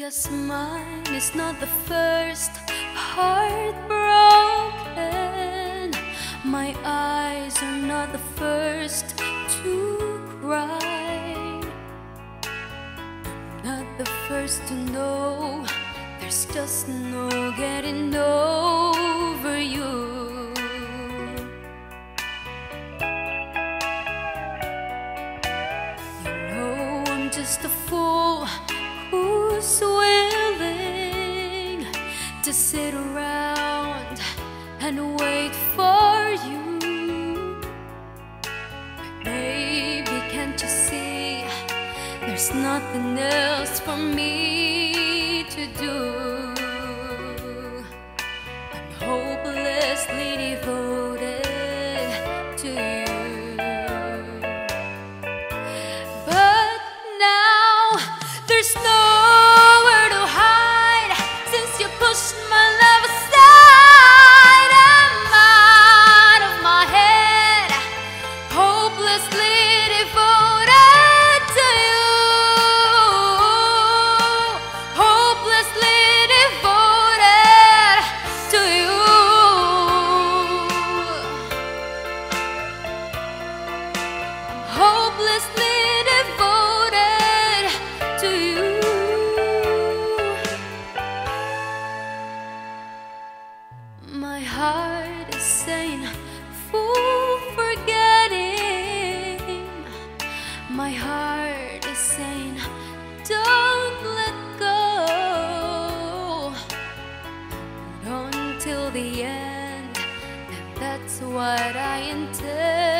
Guess mine is not the first heart broken. My eyes are not the first to cry. Not the first to know. There's just no getting over you. You know I'm just a fool who's willing to sit around and wait for you. Baby, can't you see? There's nothing else for me to do. Until the end. That's what I intend